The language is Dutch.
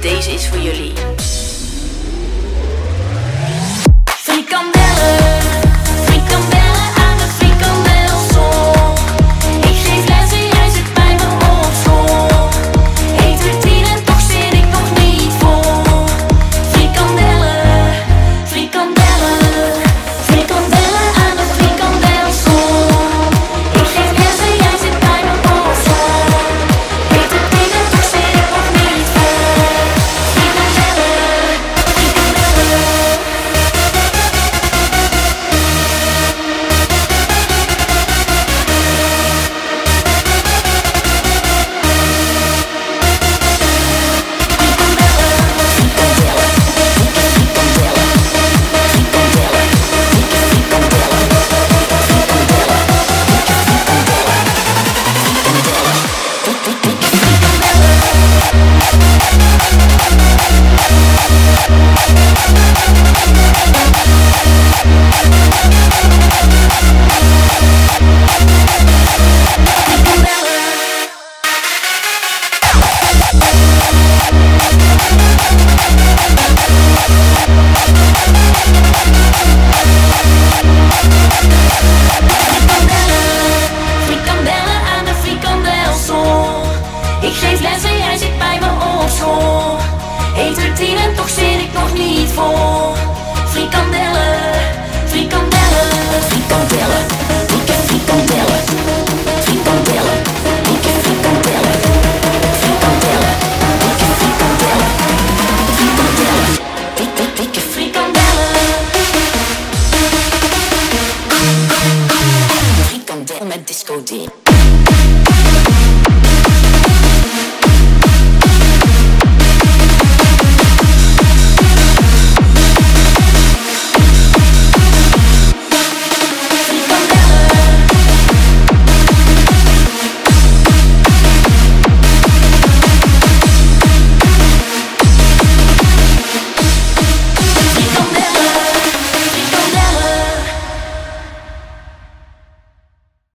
Deze is voor jullie. Ik geef les en jij zit bij me op school. Eet er tien en toch niet Frikandellen, frikandellen, frikandellen. Ik frikandellen, frikandellen. Frikandellen, frikandellen. Frikandellen, frikandellen. Ik, frikandellen. Frikandel met disco D.